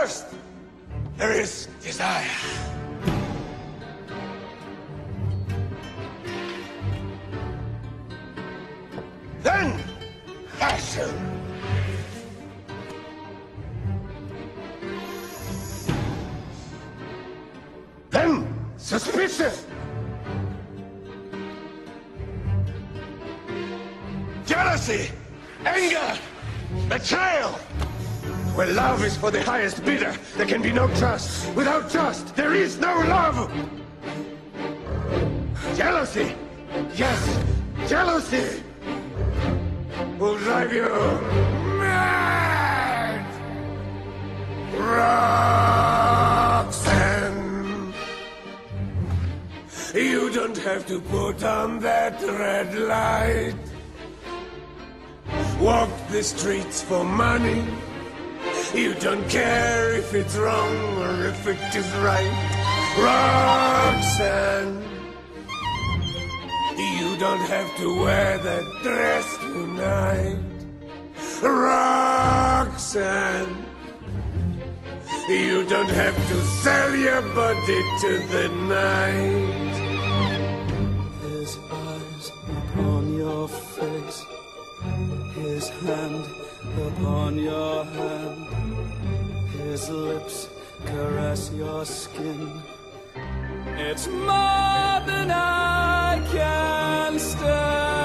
First, there is desire. Then, passion. Then, suspicion. Jealousy, anger, betrayal. Where love is for the highest bidder, there can be no trust. Without trust, there is no love. Jealousy, yes, jealousy will drive you mad. Roxanne, you don't have to put on that red light. Walk the streets for money. You don't care if it's wrong or if it is right. Roxanne, you don't have to wear that dress tonight. Roxanne, you don't have to sell your body to the night. His eyes upon your face, his hand upon your hand, his lips caress your skin. It's more than I can stand.